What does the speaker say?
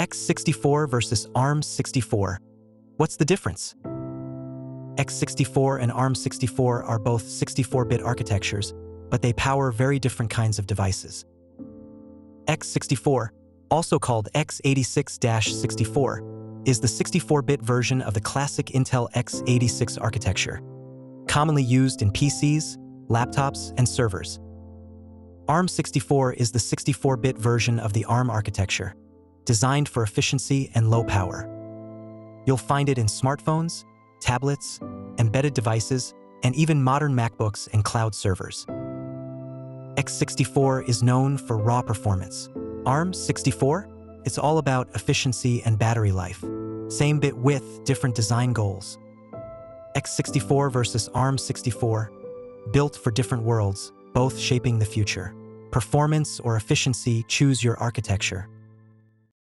x64 versus ARM64. What's the difference? x64 and ARM64 are both 64-bit architectures, but they power very different kinds of devices. x64, also called x86-64, is the 64-bit version of the classic Intel x86 architecture, commonly used in PCs, laptops, and servers. ARM64 is the 64-bit version of the ARM architecture, designed for efficiency and low power. You'll find it in smartphones, tablets, embedded devices, and even modern MacBooks and cloud servers. x64 is known for raw performance. ARM64? It's all about efficiency and battery life. Same bit width, different design goals. x64 versus ARM64, built for different worlds, both shaping the future. Performance or efficiency, choose your architecture.